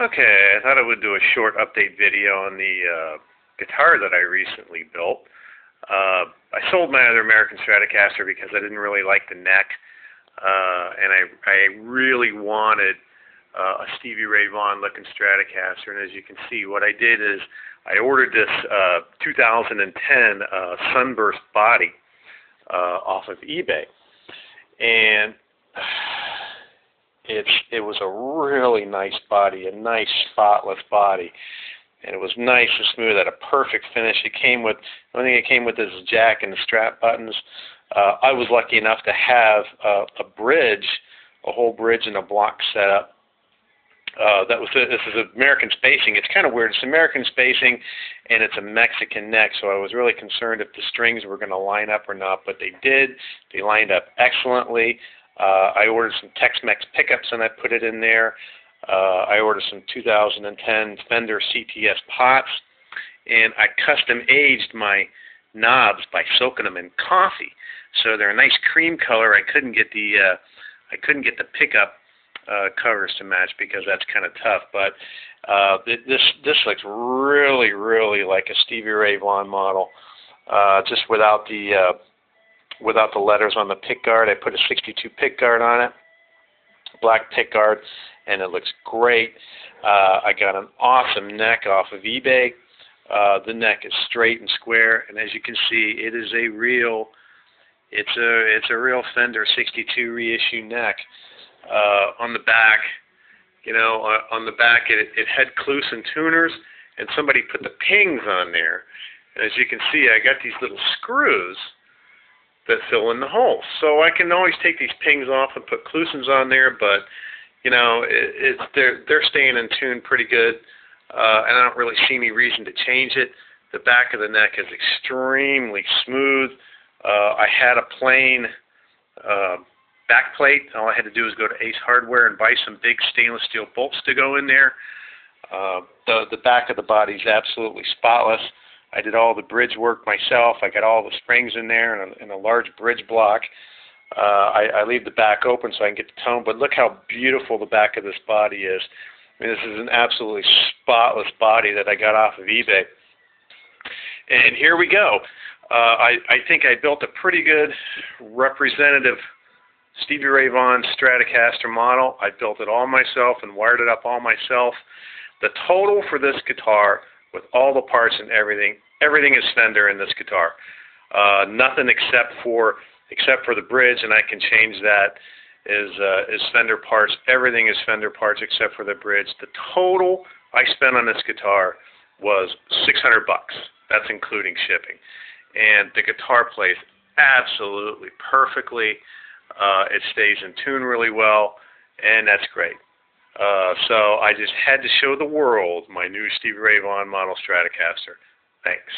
Okay, I thought I would do a short update video on the uh, guitar that I recently built. Uh, I sold my other American Stratocaster because I didn't really like the neck, uh, and I, I really wanted uh, a Stevie Ray Vaughan looking Stratocaster. And as you can see, what I did is I ordered this uh, 2010 uh, Sunburst body uh, off of eBay, and it's it was a really nice body, a nice spotless body, and it was nice and smooth, had a perfect finish. It came with the only thing it came with is a jack and the strap buttons. Uh, I was lucky enough to have uh, a bridge, a whole bridge and a block setup. Uh, that was a, this is American spacing. It's kind of weird. It's American spacing, and it's a Mexican neck. So I was really concerned if the strings were going to line up or not, but they did. They lined up excellently. Uh, I ordered some Tex-Mex pickups and I put it in there. Uh, I ordered some 2010 Fender CTS pots, and I custom aged my knobs by soaking them in coffee. So they're a nice cream color. I couldn't get the uh, I couldn't get the pickup uh, covers to match because that's kind of tough. But uh, this this looks really really like a Stevie Ray Vaughan model, uh, just without the uh, without the letters on the pick guard. I put a 62 pick guard on it, black pick guard, and it looks great. Uh, I got an awesome neck off of eBay. Uh, the neck is straight and square, and as you can see, it is a real, it's a it's a real Fender 62 reissue neck. Uh, on the back, you know, uh, on the back it, it had Kluson tuners, and somebody put the pings on there. And as you can see, I got these little screws that fill in the holes. So I can always take these pings off and put Klusons on there, but you know, it, it's they're they're staying in tune pretty good, uh, and I don't really see any reason to change it. The back of the neck is extremely smooth. Uh, I had a plain uh, back plate. All I had to do was go to Ace Hardware and buy some big stainless steel bolts to go in there. Uh, the the back of the body is absolutely spotless. I did all the bridge work myself. I got all the springs in there and a, and a large bridge block. Uh, I, I leave the back open so I can get the tone, but look how beautiful the back of this body is. I mean, this is an absolutely spotless body that I got off of eBay. And here we go. Uh, I, I think I built a pretty good representative Stevie Ray Vaughan Stratocaster model. I built it all myself and wired it up all myself. The total for this guitar with all the parts and everything. Everything is Fender in this guitar. Uh, nothing except for except for the bridge, and I can change that. Is uh, is Fender parts? Everything is Fender parts except for the bridge. The total I spent on this guitar was 600 bucks. That's including shipping, and the guitar plays absolutely perfectly. Uh, it stays in tune really well, and that's great. Uh, so I just had to show the world my new Stevie Ray Vaughan model Stratocaster. Thanks.